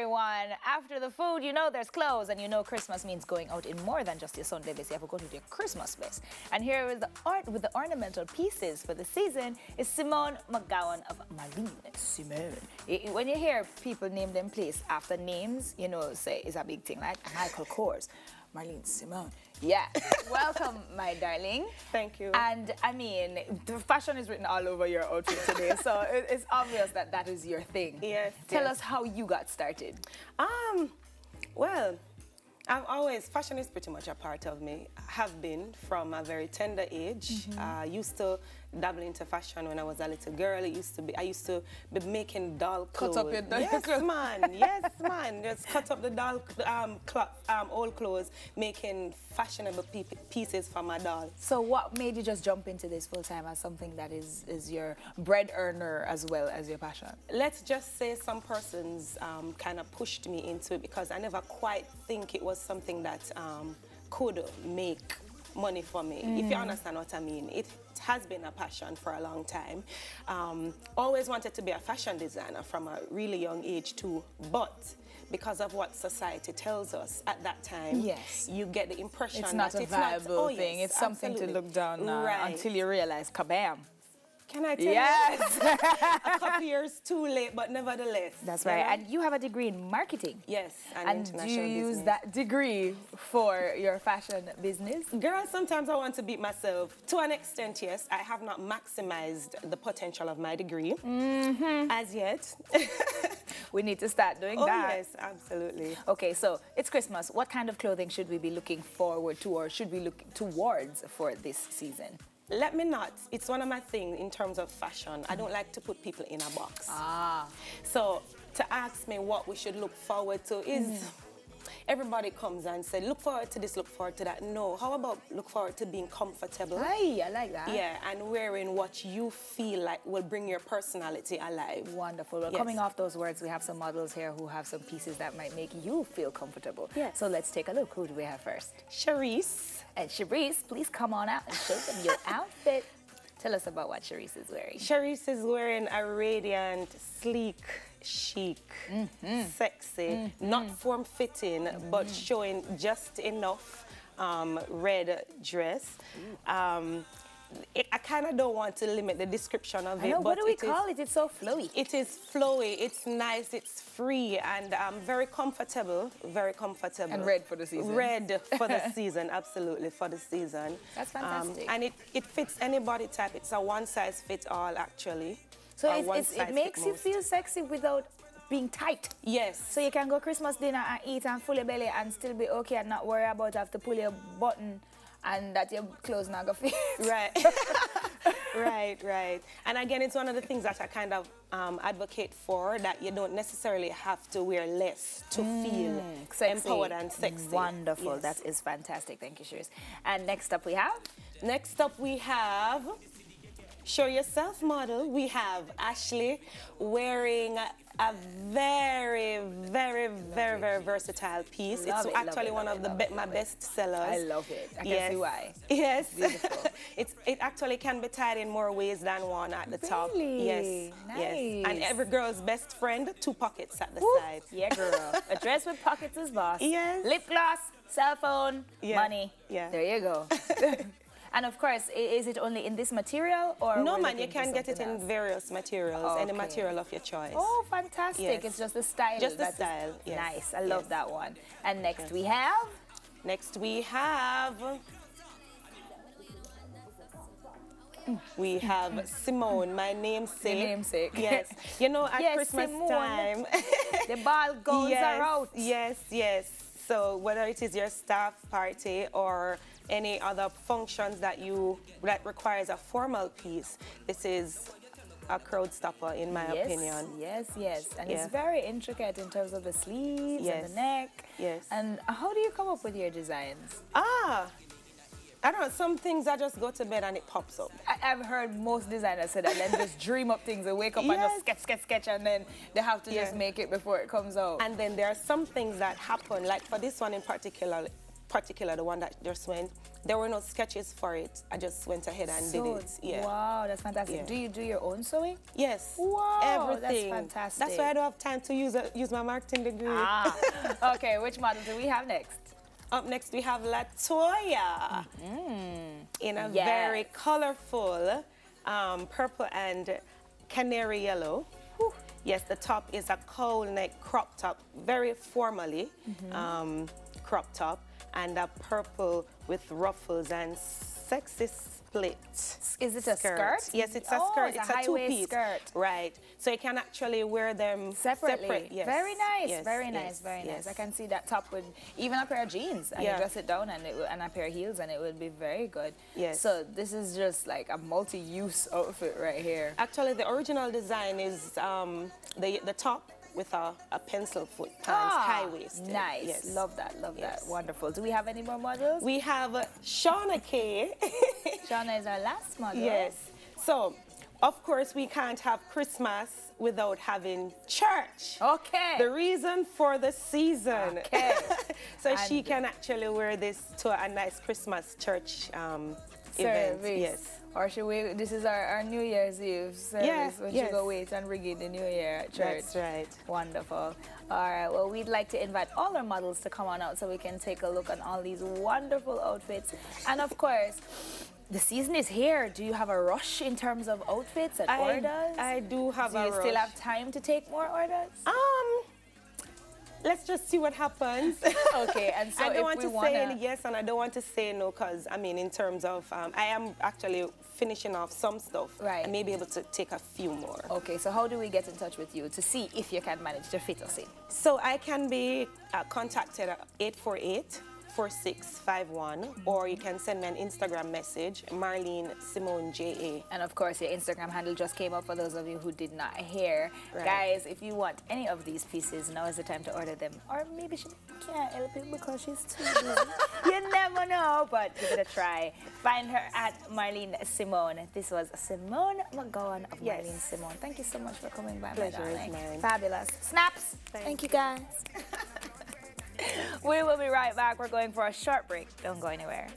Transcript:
everyone. After the food, you know there's clothes, and you know Christmas means going out in more than just your Sunday best. You have to go to your Christmas best. And here with the art with the ornamental pieces for the season is Simone McGowan of Marlene Simone. When you hear people name them place after names, you know, say it's a big thing, like Michael Kors. Marlene Simone. Yeah. Welcome, my darling. Thank you. And I mean, the fashion is written all over your outfit today, so it's obvious that that is your thing. Yes. Tell yes. us how you got started. Um, well, I've always, fashion is pretty much a part of me. Have been from a very tender age. Mm -hmm. uh, used to dabble into fashion when I was a little girl. It used to be, I used to be making doll clothes. Cut up your doll Yes, man. Yes, man. Just cut up the doll, um, um, old clothes, making fashionable pieces for my doll. So what made you just jump into this full time as something that is, is your bread earner as well as your passion? Let's just say some persons um, kind of pushed me into it because I never quite think it was something that um, could make money for me, mm. if you mm. understand what I mean. It has been a passion for a long time. Um, always wanted to be a fashion designer from a really young age too, but because of what society tells us at that time, yes. you get the impression that it's not that a it's viable not, oh, thing. Yes, it's something absolutely. to look down on right. until you realize, kabam. Can I tell yes. you? a couple years too late, but nevertheless. That's right. Know? And you have a degree in marketing. Yes, and, and do you business. use that degree for your fashion business? Girl, sometimes I want to beat myself. To an extent, yes. I have not maximized the potential of my degree mm -hmm. as yet. we need to start doing oh, that. yes, absolutely. Okay, so it's Christmas. What kind of clothing should we be looking forward to or should we look towards for this season? Let me not. It's one of my things in terms of fashion. I don't like to put people in a box. Ah. So to ask me what we should look forward to is mm. Everybody comes and say, look forward to this, look forward to that. No, how about look forward to being comfortable? Hey, I like that. Yeah, and wearing what you feel like will bring your personality alive. Wonderful. Well, yes. coming off those words, we have some models here who have some pieces that might make you feel comfortable. Yes. So let's take a look. Who do we have first? Charisse. And Charisse, please come on out and show them your outfit. Tell us about what Charisse is wearing. Charisse is wearing a radiant, sleek, chic, mm -hmm. sexy, mm -hmm. not form-fitting, mm -hmm. but showing just enough um, red dress. Um, it, I kind of don't want to limit the description of I it. Know, but what do we call is, it? It's so flowy. It is flowy, it's nice, it's free, and um, very comfortable, very comfortable. And red for the season. Red for the season, absolutely, for the season. That's um, fantastic. And it, it fits any body type. It's a one-size-fits-all, actually. So it's, it makes you feel sexy without being tight. Yes. So you can go Christmas dinner and eat and full your belly and still be okay and not worry about have to pull your button and that your clothes not gonna fit. Right. right, right. And again, it's one of the things that I kind of um, advocate for, that you don't necessarily have to wear less to mm, feel sexy. empowered and sexy. Wonderful. Yes. That is fantastic. Thank you, Charisse. And next up we have? Next up we have Show Yourself model. We have Ashley wearing a very, very, very, very versatile piece. Love it's it, actually it, one of it, the be my best sellers. I love it. I yes. can see why. Yes. it's, it actually can be tied in more ways than one at the really? top. Yes. Nice. Yes. And every girl's best friend, two pockets at the Woo. side. Yeah, girl. a dress with pockets is boss. Yes. Lip gloss, cell phone, yeah. money. Yeah. There you go. And of course, is it only in this material or? No, man, you can get it else? in various materials, okay. any material of your choice. Oh, fantastic. Yes. It's just the style. Just the style, yes. Nice. I love yes. that one. And next yes. we have? Next we have... We have Simone, my namesake. Your namesake. Yes. You know, at yes, Christmas Simone. time. the ball goes yes, are out. Yes, yes. So whether it is your staff party or any other functions that you that requires a formal piece, this is a crowd stopper in my yes, opinion. Yes, yes. And yeah. it's very intricate in terms of the sleeves yes. and the neck. Yes. And how do you come up with your designs? Ah, I don't know, some things I just go to bed and it pops up. I, have heard most designers say that, then just dream up things and wake up yes. and just sketch, sketch, sketch, and then they have to yeah. just make it before it comes out. And then there are some things that happen, like for this one in particular, particular, the one that just went, there were no sketches for it. I just went ahead and So- did it. Yeah. Wow, that's fantastic. Yeah. Do you do your own sewing? Yes. Wow, everything. that's fantastic. That's why I don't have time to use a, use my marketing degree. Ah, okay. Which model do we have next? Up next, we have Latoya in a. Yes. very colorful um, purple and canary yellow. Whew. Yes, the top is a cowl neck crop top, very formally Mm-hmm. um, crop top, and a purple with ruffles and sexy split. Is it a skirt? Yes, it's a Oh, skirt. it's a It's a, two-piece. skirt. Right. So you can actually wear them Separately. Separate. Yes. Very nice. Yes, Very nice. yes, very nice. I can see that top with even a pair of jeans and Yeah. you dress it down and, it, and a pair of heels and it would be very good. Yes. So this is just like a multi-use outfit right here. Actually, the original design is um, the the top with a, a pencil foot pants, Ah, high waist. Nice. Yes. Love that. Love Yes. that. Wonderful. Do we have any more models? We have Shauna K. Shauna is our last model. yes. So, of course, we can't have Christmas without having church. Okay. The reason for the season. Okay. so she can actually wear this to a nice Christmas church um, service. Yes. Or should we? This is our, our New Year's Eve service. Yeah, when yes. you go wait and in the New Year at church. That's right. Wonderful. All right. Well, we'd like to invite all our models to come on out so we can take a look at all these wonderful outfits. And of course, the season is here. Do you have a rush in terms of outfits and orders? I, I do have Do a you still have time to take more orders? Um, let's just see what happens. Okay, and so I if don't want to wanna- say any yes and I don't want to say no because I mean in terms of um, I am actually finishing off some stuff. Right. I may be able to take a few more. Okay, so how do we get in touch with you to see if you can manage to fit us in? So I can be uh, contacted at 848 4651 or you can send me an Instagram message, Marlene Simone JA. And of course, your Instagram handle just came up for those of you who did not hear. Right. Guys, if you want any of these pieces, now is the time to order them. Or maybe she can't help it because she's too busy. you never know, but give it a try. Find her at Marlene Simone. This was Simone McGowan of Yes. Marlene Simone. Thank you so much for coming by, Pleasure my is darling. mine. Fabulous. Snaps. Thank Thank you, guys. we will be right back. We're going for a short break. Don't go anywhere.